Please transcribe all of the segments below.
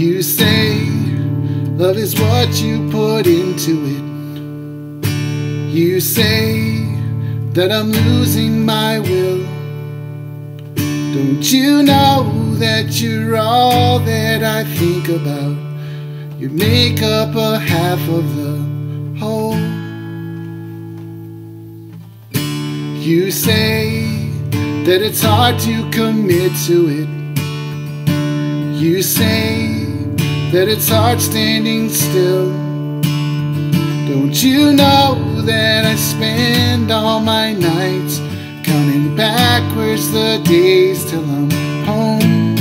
You say love is what you put into it. You say that I'm losing my will. Don't you know that you're all that I think about? You make up a half of the whole. You say that it's hard to commit to it. You say that it's hard standing still. Don't you know that I spend all my nights counting backwards the days till I'm home?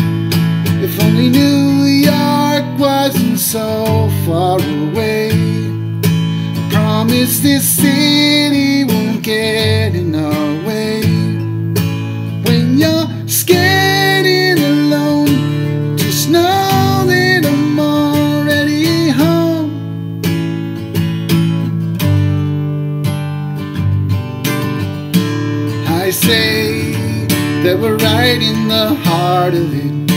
If only New York wasn't so far away. I promise this city I say that we're right in the heart of it.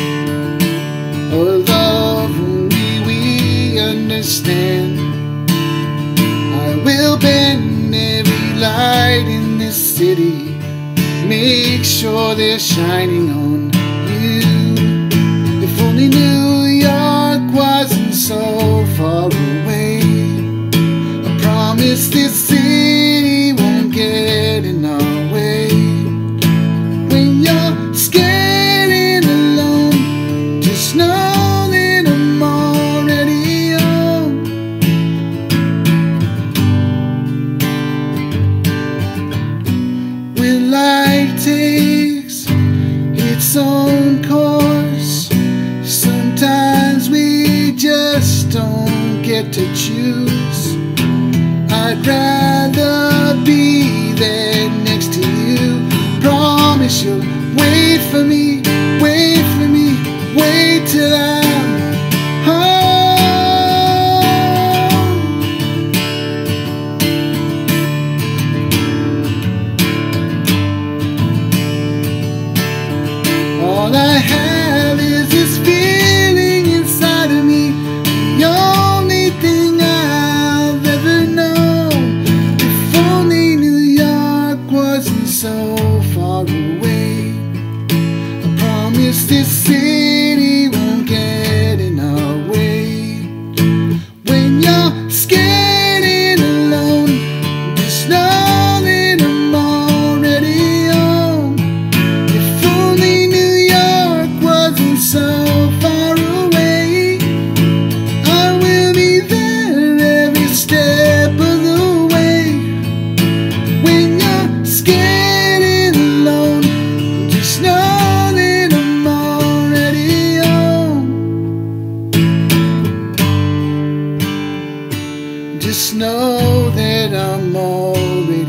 A love only we understand. I will bend every light in this city. Make sure they're shining on its own course, sometimes we just don't get to choose. I'd rather be there next to you. Promise you'll wait for me, so far away. I promise this city that I'm already.